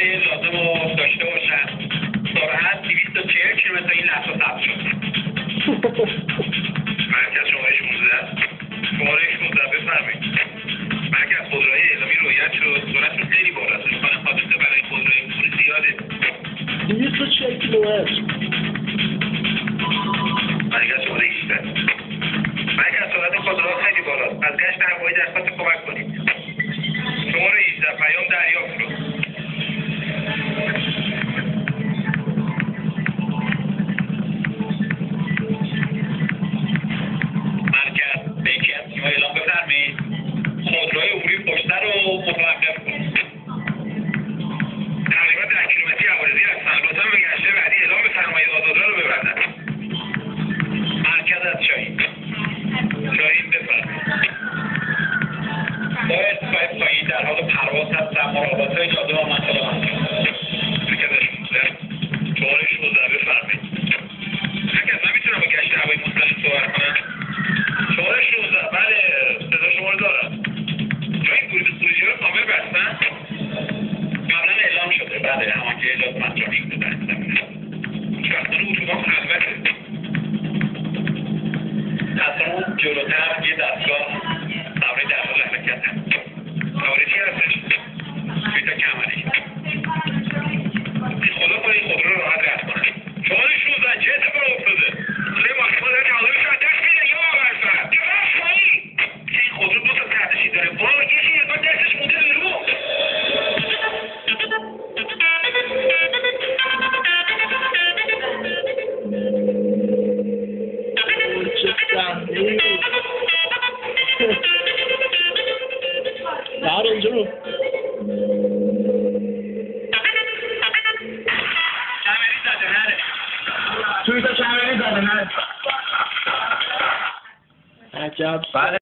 خودروهای لازم رو داشته باشن. سرعت 240 کیلومتر این لحظه ثبت شد. مرکز شماره 16 شماره 16 بفرمایید. مرکز خودروهای اعلامی رویت شد. سرعتشون خیلی بالاست. امکان حادثه برای خودروهای عبوری زیاده. 240 کیلومتر. مرکز شماره 18 مرکز سرعت خودروها خیلی بالاست. از گشت هوایی درخواست کمک کنید. شماره 18 پیام دریافت شد مراقبت های جاده و منطقه مرکز 16 شماره 16 بفرمایید مرکز من می‌تونم گشت هوایی مستقیم صحبت کنم شماره 16 بله صدا شما رو دارم جای خروجی رو کامل بستن قبلا اعلام شده بله همان که اجازه انجام شده در این زمینه هیچوقتان اتوبان خلوته از اون جلوتر یه دستگاه سواری در حال حرکت هست؟ بیتا کمری خدا کنه این خودرو رو راحت رد کنه شماره 16 چه اتفاق افتاده؟ توی ماشین داره تعالیمش رو دست میده یا آقا چه رفت پایین که این خودرو دو تا تردشی داره برو یکی یه بار دستش مونده بیرون چه صحنه توی تا کمری